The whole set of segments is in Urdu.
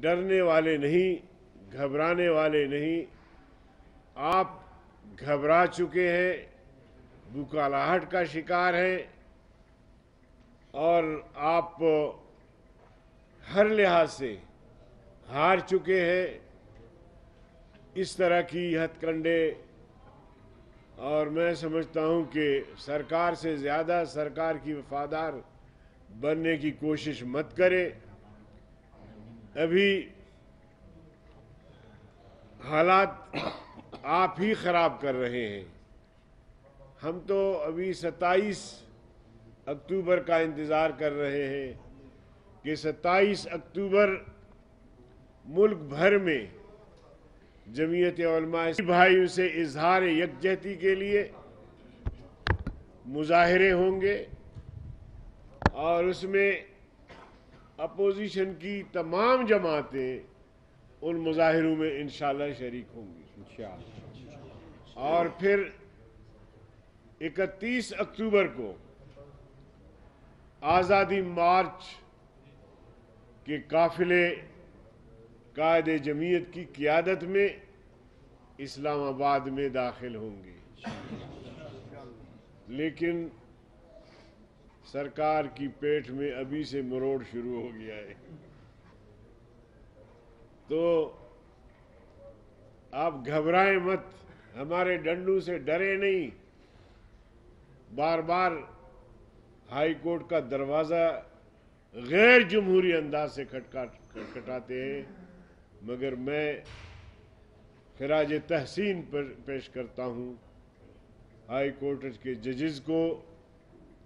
ڈرنے والے نہیں، گھبرانے والے نہیں۔ آپ گھبرا چکے ہیں بکالاہٹ کا شکار ہیں اور آپ ہر لحاظ سے ہار چکے ہیں۔ اس طرح کی ہتھ کنڈے۔ اور میں سمجھتا ہوں کہ سرکار سے زیادہ سرکار کی وفادار بننے کی کوشش مت کرے۔ ابھی حالات آپ ہی خراب کر رہے ہیں۔ ہم تو ابھی ستائیس اکتوبر کا انتظار کر رہے ہیں کہ ستائیس اکتوبر ملک بھر میں جمعیت علماء بھائیوں سے اظہار یکجہتی کے لیے مظاہرے ہوں گے اور اس میں اپوزیشن کی تمام جماعتیں ان مظاہروں میں انشاءاللہ شریک ہوں گی۔ اور پھر اکتیس اکتوبر کو آزادی مارچ کے قافلے قائد جمعیت کی قیادت میں اسلام آباد میں داخل ہوں گے۔ لیکن سرکار کی پیٹ میں ابھی سے مروڑ شروع ہو گیا ہے۔ تو آپ گھبرائیں مت، ہمارے ڈنڈوں سے ڈرے نہیں۔ بار بار ہائی کورٹ کا دروازہ غیر جمہوری انداز سے کھٹکھٹاتے ہیں۔ مگر میں خراج تحسین پر پیش کرتا ہوں۔ ہائی کورٹ کے ججز کو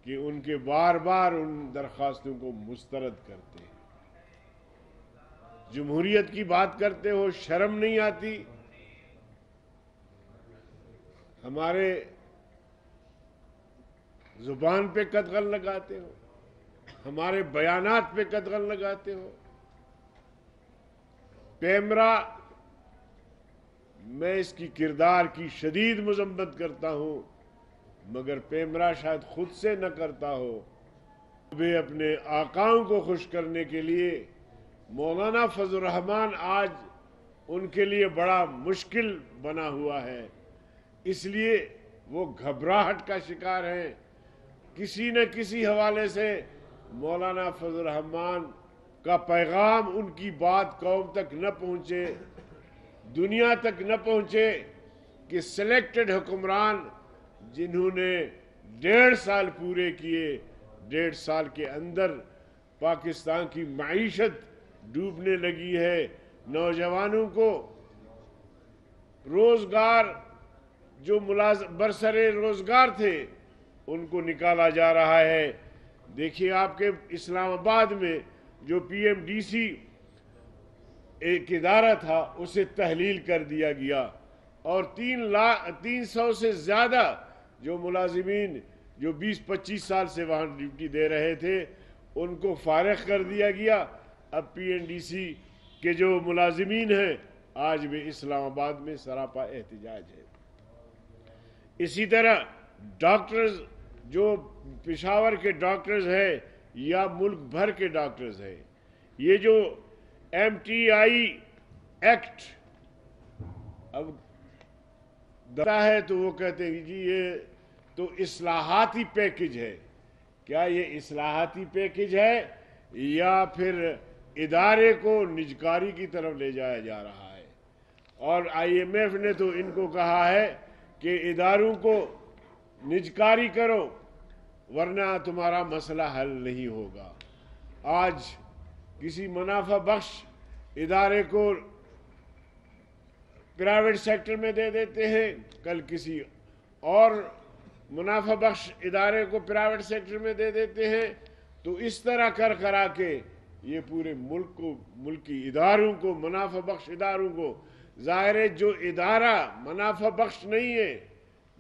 کہ ان کے بار بار ان درخواستوں کو مسترد کرتے ہیں۔ جمہوریت کی بات کرتے ہو، شرم نہیں آتی۔ ہمارے زبان پہ قدغن لگاتے ہو، ہمارے بیانات پہ قدغن لگاتے ہو۔ پیمرا میں اس کی کردار کی شدید مذمت کرتا ہوں۔ مگر پیمرا شاید خود سے نہ کرتا ہو۔ وہ اپنے آقاؤں کو خوش کرنے کے لیے مولانا فضل الرحمان آج ان کے لیے بڑا مشکل بنا ہوا ہے۔ اس لیے وہ گھبراہٹ کا شکار ہیں۔ کسی نہ کسی حوالے سے مولانا فضل الرحمان کا پیغام ان کی بات قوم تک نہ پہنچے، دنیا تک نہ پہنچے کہ سلیکٹڈ حکمران جنہوں نے ڈیڑھ سال پورے کیے، ڈیڑھ سال کے اندر پاکستان کی معیشت ڈوبنے لگی ہے۔ نوجوانوں کو روزگار، جو برسر روزگار تھے، ان کو نکالا جا رہا ہے۔ دیکھیے آپ کے اسلام آباد میں جو پی ایم ڈی سی ایک ادارہ تھا، اسے تحلیل کر دیا گیا اور تین لاکھ، تین سو سے زیادہ جو ملازمین جو بیس پچیس سال سے وہاں ڈیوٹی دے رہے تھے، ان کو فارغ کر دیا گیا۔ اب پی این ڈی سی کے جو ملازمین ہیں، آج بھی اسلام آباد میں سراپا احتجاج ہے۔ اسی طرح ڈاکٹرز، جو پشاور کے ڈاکٹرز ہیں یا ملک بھر کے ڈاکٹرز ہیں، یہ جو ایم ٹی آئی ایکٹ اب دتا ہے تو وہ کہتے ہیں جی یہ تو اصلاحاتی پیکج ہے۔ کیا یہ اصلاحاتی پیکج ہے یا پھر ادارے کو نجکاری کی طرف لے جایا جا رہا ہے؟ اور آئی ایم ایف نے تو ان کو کہا ہے کہ اداروں کو نجکاری کرو، ورنہ تمہارا مسئلہ حل نہیں ہوگا۔ آج کسی منافع بخش ادارے کو پرائیویٹ سیکٹر میں دے دیتے ہیں، کل کسی اور منافع بخش ادارے کو پرائیویٹ سیکٹر میں دے دیتے ہیں، تو اس طرح کر کرا کے یہ پورے ملک کو، ملکی اداروں کو، منافع بخش اداروں کو، ظاہر ہے جو ادارہ منافع بخش نہیں ہے،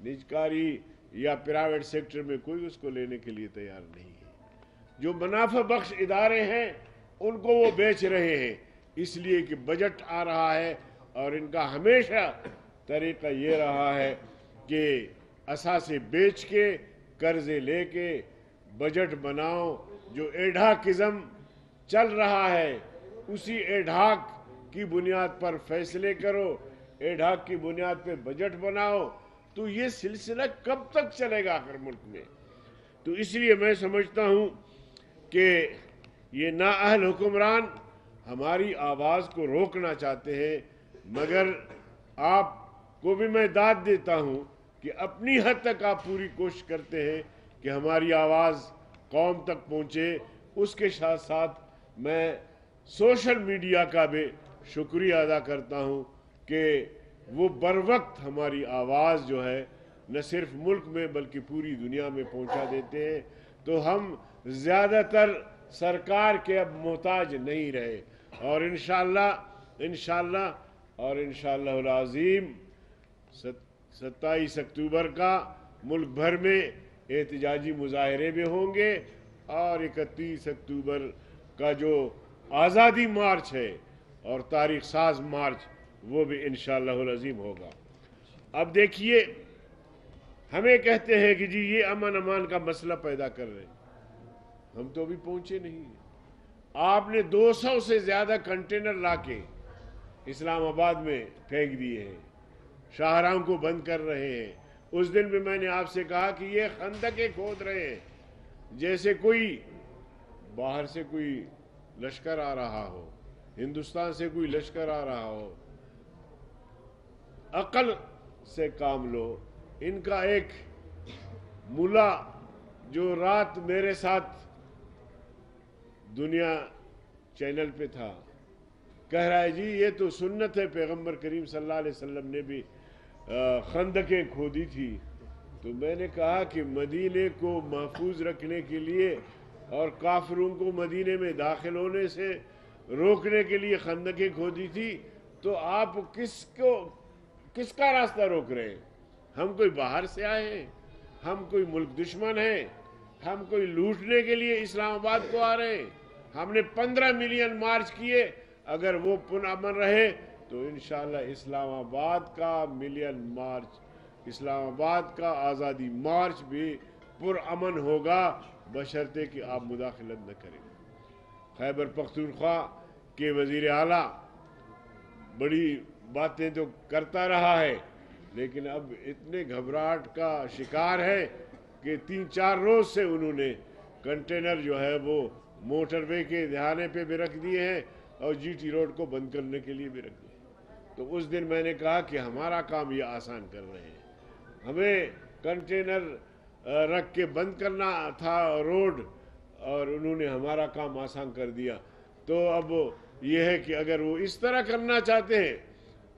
نجکاری یا پرائیویٹ سیکٹر میں کوئی اس کو لینے کے لیے تیار نہیں ہے۔ جو منافع بخش ادارے ہیں، ان کو وہ بیچ رہے ہیں۔ اس لیے کہ بجٹ آ رہا ہے اور ان کا ہمیشہ طریقہ یہ رہا ہے کہ اثاثے بیچ کے، قرضے لے کے بجٹ بناؤ، جو ایڈھا قزم چل رہا ہے، اسی ایڈھاک کی بنیاد پر فیصلے کرو ایڈھاک کی بنیاد پہ بجٹ بناؤ، تو یہ سلسلہ کب تک چلے گا آخر ملک میں؟ تو اس لیے میں سمجھتا ہوں کہ یہ نااہل حکمران ہماری آواز کو روکنا چاہتے ہیں، مگر آپ کو بھی میں داد دیتا ہوں کہ اپنی حد تک آپ پوری کوشش کرتے ہیں کہ ہماری آواز قوم تک پہنچے۔ اس کے ساتھ ساتھ میں سوشل میڈیا کا بھی شکریہ ادا کرتا ہوں کہ وہ بر وقت ہماری آواز جو ہے نہ صرف ملک میں بلکہ پوری دنیا میں پہنچا دیتے ہیں۔ تو ہم زیادہ تر سرکار کے اب محتاج نہیں رہے۔ اور انشاءاللہ انشاءاللہ اور انشاءاللہ العظیم ستائیس اکتوبر کا ملک بھر میں احتجاجی مظاہرے بھی ہوں گے اور اکتیس اکتوبر کا جو آزادی مارچ ہے اور تاریخ ساز مارچ، وہ بھی انشاءاللہ العظیم ہوگا۔ اب دیکھیے، ہمیں کہتے ہیں کہ جی یہ امن امان کا مسئلہ پیدا کر رہے ہم تو ابھی پہنچے نہیں آپ نے دو سو سے زیادہ کنٹینر لا کے اسلام آباد میں پھینک دیے ہیں۔ شاہراہ کو بند کر رہے ہیں۔ اس دن بھی میں نے آپ سے کہا کہ یہ خندقیں کھود رہے ہیں۔ جیسے کوئی باہر سے کوئی لشکر آ رہا ہو، ہندوستان سے کوئی لشکر آ رہا ہو، عقل سے کام لو۔ ان کا ایک ملا جو رات میرے ساتھ دنیا چینل پہ تھا، کہہ رہا ہے جی یہ تو سنت ہے۔ پیغمبر کریم صلی اللہ علیہ وسلم نے بھی خندقیں کھودی تھی۔ تو میں نے کہا کہ مدینے کو محفوظ رکھنے کے لیے اور کافروں کو مدینے میں داخل ہونے سے روکنے کے لیے خندقیں کھودی تھی، تو آپ کس کو، کس کا راستہ روک رہے ہیں؟ ہم کوئی باہر سے آئے ہیں؟ ہم کوئی ملک دشمن ہیں؟ ہم کوئی لوٹنے کے لیے اسلام آباد کو آ رہے ہیں؟ ہم نے پندرہ ملین مارچ کیے، اگر وہ پن امن رہے تو انشاءاللہ اسلام آباد کا ملین مارچ، اسلام آباد کا آزادی مارچ بھی پر امن ہوگا، بشرطے کہ آپ مداخلت نہ کریں۔ خیبر پختونخوا کے وزیر اعلیٰ بڑی باتیں تو کرتا رہا ہے، لیکن اب اتنے گھبراہٹ کا شکار ہے کہ تین چار روز سے انہوں نے کنٹینر جو ہے وہ موٹر وے کے دہانے پہ بھی رکھ دیے ہیں اور جی ٹی روڈ کو بند کرنے کے لیے بھی رکھ دیے۔ تو اس دن میں نے کہا کہ ہمارا کام یہ آسان کر رہے ہیں۔ ہمیں کنٹینر رکھ کے بند کرنا تھا روڈ اور انہوں نے ہمارا کام آسان کر دیا۔ تو اب یہ ہے کہ اگر وہ اس طرح کرنا چاہتے ہیں،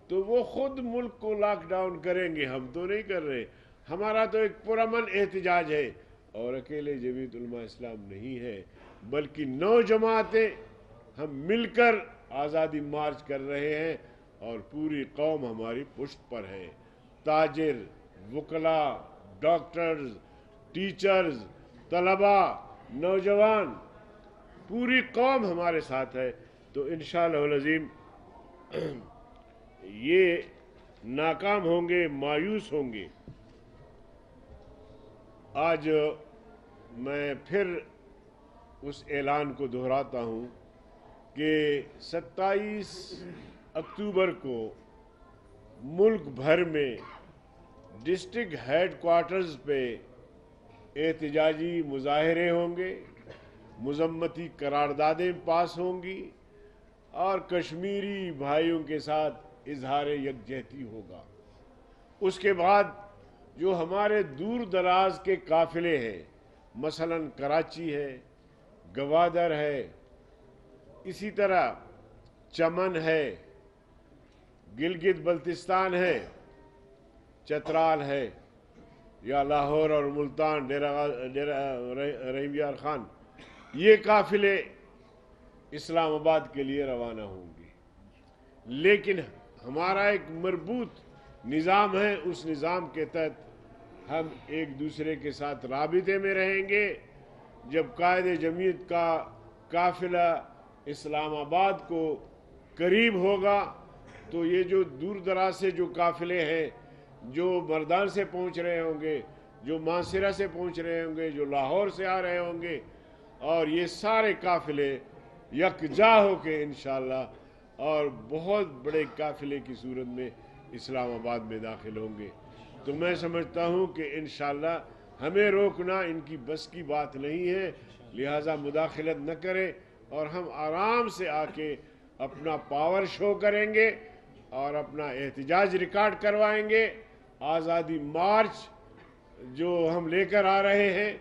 تو وہ خود ملک کو لاک ڈاؤن کریں گے۔ ہم تو نہیں کر رہے۔ ہمارا تو ایک پرامن احتجاج ہے۔ اور اکیلے جمعیت علماء اسلام نہیں ہے، بلکہ نو جماعتیں ہم مل کر آزادی مارچ کر رہے ہیں۔ اور پوری قوم ہماری پشت پر ہے تاجر وکلا ڈاکٹرز، ٹیچرز طلبہ نوجوان، پوری قوم ہمارے ساتھ ہے۔ تو انشاءاللہ العظیم یہ ناکام ہوں گے، مایوس ہوں گے۔ آج میں پھر اس اعلان کو دہراتا ہوں کہ ستائیس اکتوبر کو ملک بھر میں ڈسٹرکٹ ہیڈ کوارٹرز پہ احتجاجی مظاہرے ہوں گے، مذمتی قراردادیں پاس ہوں گی اور کشمیری بھائیوں کے ساتھ اظہار یکجہتی ہوگا۔ اس کے بعد جو ہمارے دور دراز کے قافلے ہیں، مثلا کراچی ہے، گوادر ہے، اسی طرح چمن ہے گلگت بلتستان ہے، چترال ہے، یا لاہور اور ملتان رحیم یار خان، یہ قافلے اسلام آباد کے لیے روانہ ہوں گے۔ لیکن ہمارا ایک مربوط نظام ہے، اس نظام کے تحت ہم ایک دوسرے کے ساتھ رابطے میں رہیں گے۔ جب قائد جمعیت کا قافلہ اسلام آباد کو قریب ہوگا تو یہ جو دور دراز سے جو قافلے ہیں، جو مردان سے پہنچ رہے ہوں گے، جو مانسرا سے پہنچ رہے ہوں گے، جو لاہور سے آ رہے ہوں گے، اور یہ سارے قافلے یکجا ہو کے انشاءاللہ اور بہت بڑے قافلے کی صورت میں اسلام آباد میں داخل ہوں گے۔ تو میں سمجھتا ہوں کہ انشاءاللہ ہمیں روکنا ان کی بس کی بات نہیں ہے، لہٰذا مداخلت نہ کریں اور ہم آرام سے آ کے اپنا پاور شو کریں گے۔ اور اپنا احتجاج ریکارڈ کروائیں گے۔ آزادی مارچ جو ہم لے کر آ رہے ہیں،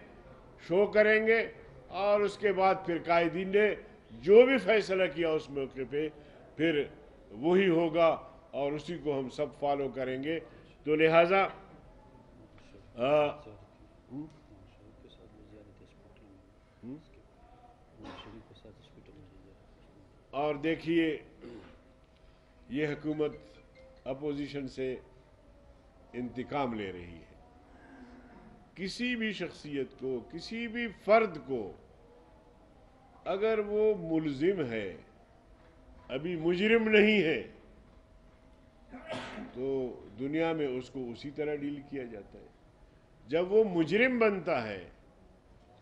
شو کریں گے۔ اور اس کے بعد پھر قائدین نے جو بھی فیصلہ کیا اس موقع پہ، پھر وہی ہوگا اور اسی کو ہم سب فالو کریں گے۔ تو لہٰذا اور دیکھیے یہ حکومت اپوزیشن سے انتقام لے رہی ہے۔ کسی بھی شخصیت کو، کسی بھی فرد کو اگر وہ ملزم ہے، ابھی مجرم نہیں ہے، تو دنیا میں اس کو اسی طرح ڈیل کیا جاتا ہے۔ جب وہ مجرم بنتا ہے،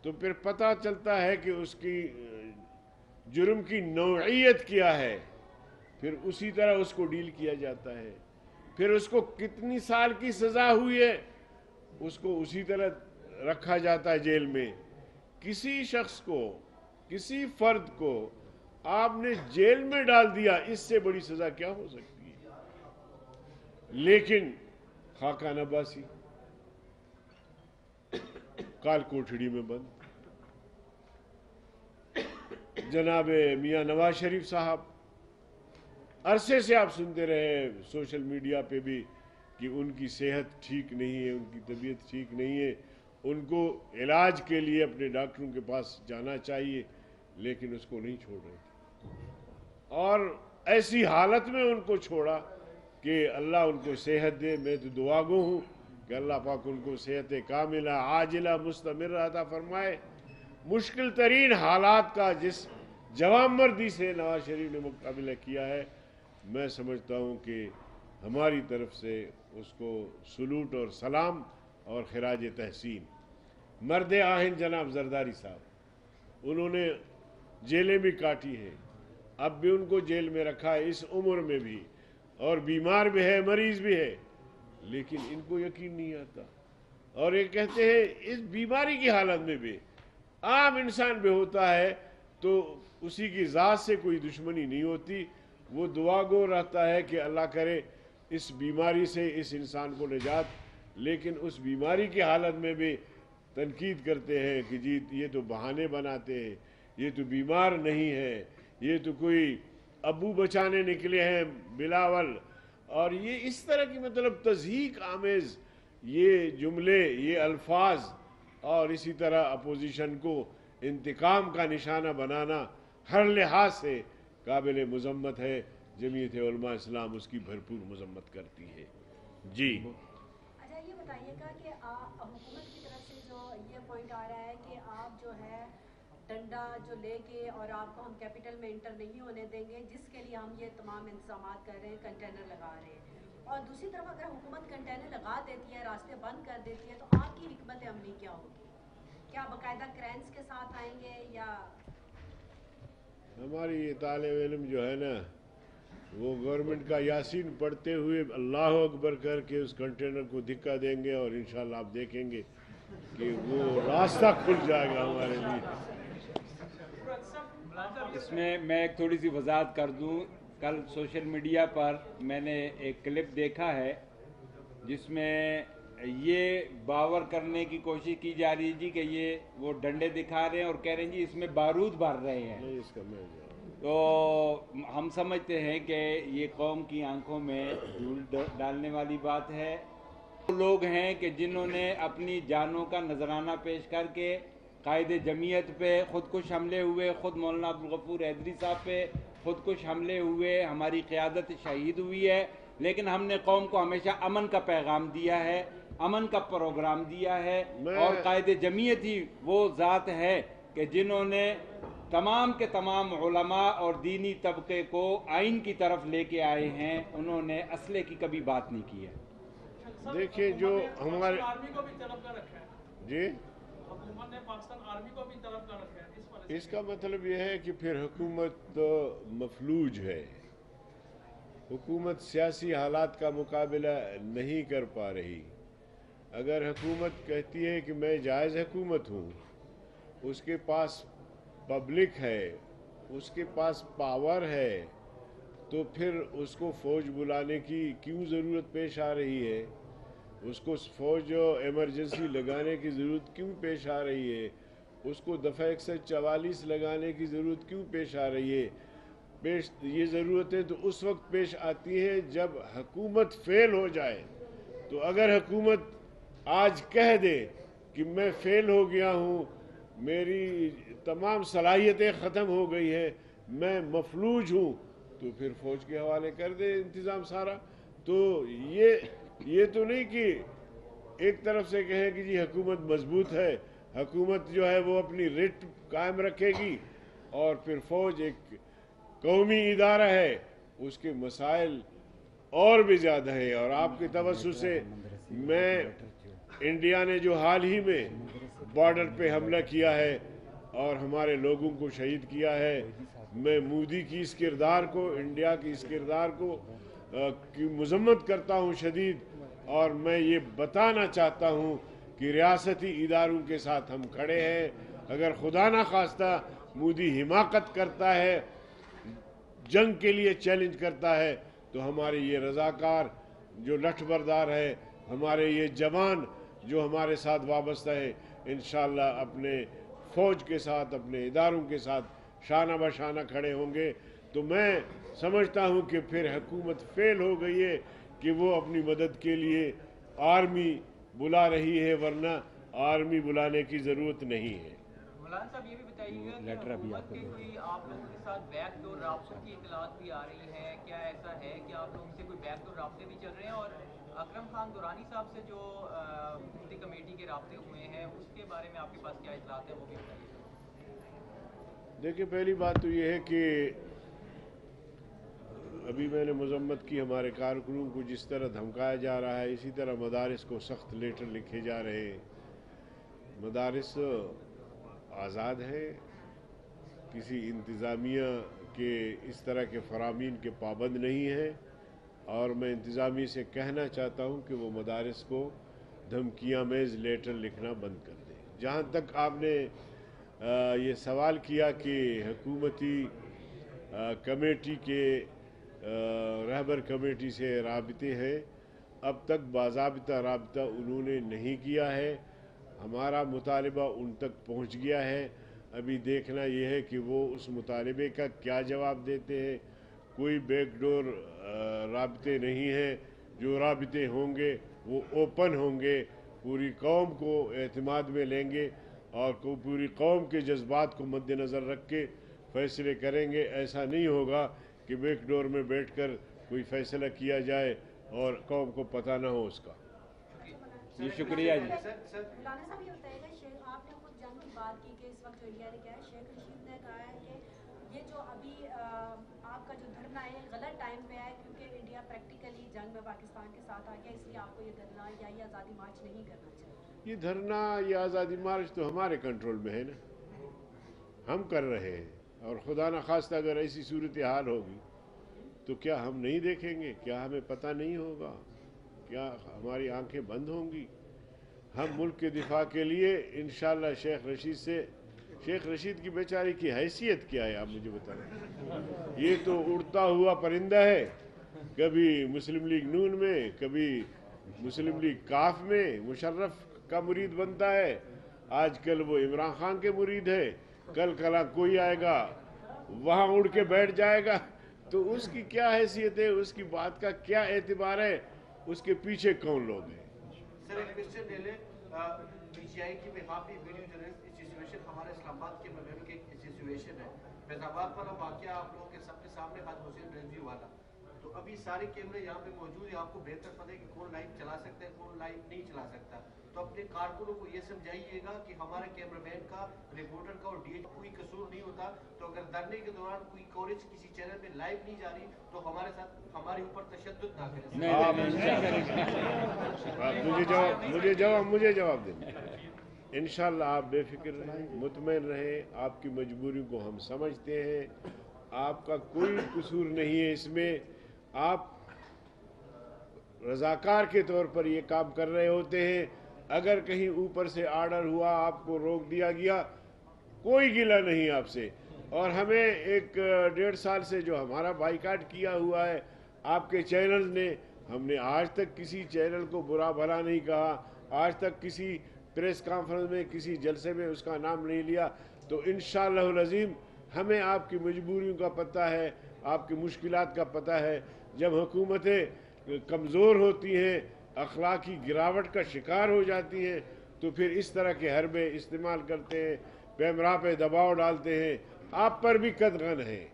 تو پھر پتہ چلتا ہے کہ اس کی، جرم کی نوعیت کیا ہے۔ پھر اسی طرح اس کو ڈیل کیا جاتا ہے۔ پھر اس کو کتنی سال کی سزا ہوئی ہے، اس کو اسی طرح رکھا جاتا ہے جیل میں۔ کسی شخص کو، کسی فرد کو آپ نے جیل میں ڈال دیا، اس سے بڑی سزا کیا ہو سکتی ہے؟ لیکن خاکہ نباسی، کال کوٹھڑی میں بند۔ جناب میاں نواز شریف صاحب عرصے سے آپ سنتے رہے ہیں سوشل میڈیا پہ بھی کہ ان کی صحت ٹھیک نہیں ہے، ان کی طبیعت ٹھیک نہیں ہے۔ ان کو علاج کے لیے اپنے ڈاکٹروں کے پاس جانا چاہیے، لیکن اس کو نہیں چھوڑ رہے تھے۔ اور ایسی حالت میں ان کو چھوڑا کہ اللہ ان کو صحت دے۔ میں تو دعا گو ہوں کہ اللہ پاک ان کو صحت کاملہ، عاجلہ مستمر عطا فرمائے۔ مشکل ترین حالات کا جس جوامردی سے نواز شریف نے مقابلہ کیا ہے میں سمجھتا ہوں کہ ہماری طرف سے اس کو سلوٹ اور سلام اور خراج تحسین۔ مرد آہن جناب زرداری صاحب، انہوں نے جیلیں بھی کاٹی ہیں، اب بھی ان کو جیل میں رکھا ہے، اس عمر میں بھی۔ اور بیمار بھی ہے مریض بھی ہے لیکن ان کو یقین نہیں آتا۔ اور یہ کہتے ہیں، اس بیماری کی حالت میں بھی عام انسان بھی ہوتا ہے تو اسی کی ذات سے کوئی دشمنی نہیں ہوتی۔ وہ دعا گو رہتا ہے کہ اللہ کرے اس بیماری سے اس انسان کو نجات، لیکن اس بیماری کی حالت میں بھی تنقید کرتے ہیں کہ جی یہ تو بہانے بناتے ہیں، یہ تو بیمار نہیں ہے یہ تو کوئی ابو بچانے نکلے ہیں بلاول۔ اور یہ اس طرح کی مطلب تضحیق، آمیز، یہ جملے، یہ الفاظ اور اسی طرح اپوزیشن کو انتقام کا نشانہ بنانا ہر لحاظ سے قابل مذمت ہے، جمعیت علماء اسلام اس کی بھرپور مذمت کرتی ہے۔ جی۔ اچھا یہ بتائیے گا کہ حکومت کی طرف سے جو یہ پوائنٹ آ رہا ہے کہ آپ جو ہے ڈنڈا جو لے کے اور آپ کو ہم کیپٹل میں انٹر نہیں ہونے دیں گے، جس کے لیے ہم یہ تمام انتظامات کر رہے ہیں کنٹینر لگا رہے ہیں۔ اور دوسری طرف اگر حکومت کنٹینر لگا دیتی ہے، راستے بند کر دیتی ہے، تو آپ کی حکمت عملی کیا ہوگی؟ کیا باقاعدہ کرینس کے ساتھ آئیں گے یا ہماری یہ طالب علم جو ہے نا، وہ گورنمنٹ کا یاسین پڑھتے ہوئے اللہ اکبر کر کے اس کنٹینر کو دھکا دیں گے اور انشاءاللہ آپ دیکھیں گے کہ وہ راستہ کھل جائے گا ہمارے لیے۔ اس میں میں ایک تھوڑی سی وضاحت کر دوں۔ کل سوشل میڈیا پر میں نے ایک کلپ دیکھا ہے، جس میں یہ باور کرنے کی کوشش کی جا رہی جی کہ یہ وہ ڈنڈے دکھا رہے ہیں اور کہہ رہے ہیں جی اس میں بارود بھر رہے ہیں۔ تو ہم سمجھتے ہیں کہ یہ قوم کی آنکھوں میں دھول ڈالنے والی بات ہے۔ وہ لوگ ہیں کہ جنہوں نے اپنی جانوں کا نذرانہ پیش کر کے قائد جمعیت پہ خود کش حملے ہوئے خود مولانا عبدالغفور حیدری صاحب پہ خود کش حملے ہوئے ہماری قیادت شہید ہوئی ہے۔ لیکن ہم نے قوم کو ہمیشہ امن کا پیغام دیا ہے۔ امن کا پروگرام دیا ہے اور قائد جمعیت ہی وہ ذات ہے کہ جنہوں نے تمام کے تمام علماء اور دینی طبقے کو آئین کی طرف لے کے آئے ہیں انہوں نے اسلحے کی کبھی بات نہیں کی ہے۔ دیکھیے جو ہمارے جی؟ اس کا مطلب یہ ہے کہ پھر حکومت مفلوج ہے۔ حکومت سیاسی حالات کا مقابلہ نہیں کر پا رہی۔ اگر حکومت کہتی ہے کہ میں جائز حکومت ہوں، اس کے پاس پبلک ہے، اس کے پاس پاور ہے، تو پھر اس کو فوج بلانے کی کیوں ضرورت پیش آ رہی ہے؟ اس کو فوج ایمرجنسی لگانے کی ضرورت کیوں پیش آ رہی ہے؟ اس کو دفعہ ایک سو چوالیس لگانے کی ضرورت کیوں پیش آ رہی ہے؟ پیش، یہ ضرورتیں تو اس وقت پیش آتی ہیں جب حکومت فیل ہو جائے۔ تو اگر حکومت آج کہہ دے کہ میں فیل ہو گیا ہوں، میری تمام صلاحیتیں ختم ہو گئی ہیں، میں مفلوج ہوں۔ تو پھر فوج کے حوالے کر دے انتظام سارا۔ تو یہ یہ تو نہیں کہ ایک طرف سے کہیں کہ جی حکومت مضبوط ہے، حکومت جو ہے وہ اپنی رٹ قائم رکھے گی اور پھر فوج ایک قومی ادارہ ہے، اس کے مسائل اور بھی زیادہ ہیں۔ اور آپ کے توسط سے میں انڈیا نے جو حال ہی میں بارڈر پہ حملہ کیا ہے اور ہمارے لوگوں کو شہید کیا ہے، میں مودی کی اس کردار کو، انڈیا کی اس کردار کو کی مذمت کرتا ہوں شدید اور میں یہ بتانا چاہتا ہوں کہ ریاستی اداروں کے ساتھ ہم کھڑے ہیں۔ اگر خدا نہ خواستہ مودی حماقت کرتا ہے، جنگ کے لیے چیلنج کرتا ہے، تو ہمارے یہ رضاکار جو لٹھ بردار ہے، ہمارے یہ جوان جو ہمارے ساتھ وابستہ ہیں انشاءاللہ اپنے فوج کے ساتھ اپنے اداروں کے ساتھ شانہ بشانہ کھڑے ہوں گے۔ تو میں سمجھتا ہوں کہ پھر حکومت فیل ہو گئی ہے کہ وہ اپنی مدد کے لیے آرمی بلا رہی ہے ورنہ آرمی بلانے کی ضرورت نہیں ہے۔ مولانا صاحب یہ بھی بتائیے گا کہ حکومت کے کوئی آپ لوگوں کے ساتھ بیک رابطوں کی اطلاعات بھی آ رہی کیا ایسا ہے کہ آپ سے کوئی بیک رابطے بھی چل رہے ہیں اور اکرم خان دورانی صاحب سے جو پوری کمیٹی کے رابطے ہوئے ہیں، اس کے بارے میں آپ کے پاس کیا اطلاعات ہیں وہ بھی بتائیے۔ دیکھیں پہلی بات تو یہ ہے کہ ابھی میں نے مذمت کی ہمارے کارکنوں کو جس طرح دھمکایا جا رہا ہے، اسی طرح مدارس کو سخت لیٹر لکھے جا رہے ہیں۔ مدارس آزاد ہیں، کسی انتظامیہ کے اس طرح کے فرامین کے پابند نہیں ہیں۔ اور میں انتظامی سے کہنا چاہتا ہوں کہ وہ مدارس کو دھمکیاں میز لیٹر لکھنا بند کر دیں جہاں تک آپ نے یہ سوال کیا کہ حکومتی کمیٹی کے رہبر کمیٹی سے رابطے ہیں، اب تک باضابطہ رابطہ انہوں نے نہیں کیا ہے۔ ہمارا مطالبہ ان تک پہنچ گیا ہے۔ ابھی دیکھنا یہ ہے کہ وہ اس مطالبے کا کیا جواب دیتے ہیں۔ کوئی بیک ڈور رابطے نہیں ہیں۔ جو رابطے ہوں گے وہ اوپن ہوں گے۔ پوری قوم کو اعتماد میں لیں گے اور پوری قوم کے جذبات کو مد نظر رکھ کے فیصلے کریں گے۔ ایسا نہیں ہوگا کہ بیک ڈور میں بیٹھ کر کوئی فیصلہ کیا جائے اور قوم کو پتہ نہ ہو اس کا۔ جی شکریہ جی۔ یہ جو ابھی آپ کا جو دھرنا ہے غلط ٹائم پہ آئے کیونکہ انڈیا پریکٹیکلی جنگ میں پاکستان کے ساتھ آ گیا، اس لیے آپ کو یہ دھرنا یا یہ آزادی مارچ نہیں کرنا چاہیے۔ یہ دھرنا یہ آزادی مارچ تو ہمارے کنٹرول میں ہے نا۔ ہم کر رہے ہیں۔ اور خدا نخواستہ اگر ایسی صورت حال ہوگی تو کیا ہم نہیں دیکھیں گے؟ کیا ہمیں پتہ نہیں ہوگا؟ کیا ہماری آنکھیں بند ہوں گی؟ ہم ملک کے دفاع کے لیے انشاءاللہ شیخ رشید سے شیخ رشید کی بیچاری کی حیثیت کیا ہے؟ آپ مجھے بتائیں۔ یہ تو اڑتا ہوا پرندہ ہے۔ کبھی مسلم لیگ نون میں، کبھی مسلم لیگ کاف میں مشرف کا مرید بنتا ہے۔ آج کل وہ عمران خان کے مرید ہے۔ کل کلا کوئی آئے گا، وہاں اڑ کے بیٹھ جائے گا۔ تو اس کی کیا حیثیت ہے؟ اس کی بات کا کیا اعتبار ہے؟ اس کے پیچھے کون لوگ ہیں؟ ایسوسیشن ہمارے اسلام آباد کے مغرب کے ایک ایسوسیشن ہے فیض آباد والا واقعہ آپ لوگوں کے سب کے سامنے حد حسین رضوی والا تو ابھی سارے کیمرے یہاں پہ موجود ہیں آپ کو بہتر پتہ ہے کہ کون لائٹ چلا سکتا ہے کون لائٹ نہیں چلا سکتا تو اپنے کارکنوں کو یہ سمجھائیے گا کہ ہمارے کیمرہ مین کا رپورٹر کا اور ڈی ایچ کوئی قصور نہیں ہوتا تو اگر دھرنے کے دوران کوئی کوریج کسی چینل پہ لائیو نہیں جا رہی تو ہمارے ساتھ ہمارے اوپر تشدد نہ کریں مجھے جواب مجھے جواب دیں انشاءاللہ آپ بے فکر رہیں، مطمئن رہیں، آپ کی مجبوریوں کو ہم سمجھتے ہیں۔ آپ کا کوئی قصور نہیں ہے اس میں۔ آپ رضاکار کے طور پر یہ کام کر رہے ہوتے ہیں۔ اگر کہیں اوپر سے آرڈر ہوا، آپ کو روک دیا گیا، کوئی گلہ نہیں آپ سے۔ اور ہمیں ایک ڈیڑھ سال سے جو ہمارا بائی کاٹ کیا ہوا ہے، آپ کے چینل نے، ہم نے آج تک کسی چینل کو برا بھلا نہیں کہا۔ آج تک کسی پریس کانفرنس میں کسی جلسے میں اس کا نام نہیں لیا، تو انشاءاللہ العظیم ہمیں آپ کی مجبوریوں کا پتہ ہے، آپ کی مشکلات کا پتہ ہے۔ جب حکومتیں کمزور ہوتی ہیں، اخلاقی گراوٹ کا شکار ہو جاتی ہیں، تو پھر اس طرح کے حربے استعمال کرتے ہیں، پیمرا پہ دباؤ ڈالتے ہیں۔ آپ پر بھی قدغن ہیں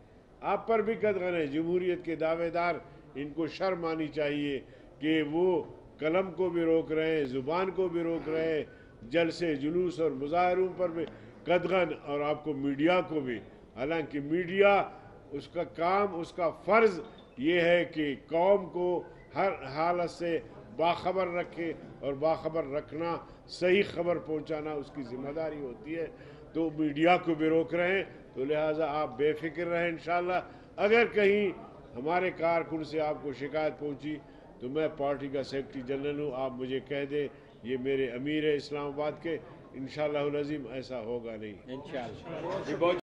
آپ پر بھی قدغن ہے۔ جمہوریت کے دعوے دار ان کو شرم آنی چاہیے کہ وہ قلم کو بھی روک رہے ہیں، زبان کو بھی روک رہے ہیں۔ جلسے جلوس اور مظاہروں پر بھی قدغن اور آپ کو میڈیا کو بھی۔ حالانکہ میڈیا اس کا کام، اس کا فرض یہ ہے کہ قوم کو ہر حالت سے باخبر رکھے اور باخبر رکھنا، صحیح خبر پہنچانا اس کی ذمہ داری ہوتی ہے۔ تو میڈیا کو بھی روک رہے ہیں، تو لہٰذا آپ بے فکر رہیں انشاءاللہ۔ اگر کہیں ہمارے کارکن سے آپ کو شکایت پہنچی تو میں پارٹی کا سیکٹری جنرل ہوں، آپ مجھے کہہ دیں۔ یہ میرے امیر اسلام آباد کے انشاءاللہ العظیم ایسا ہوگا نہیں۔ انشاءاللہ۔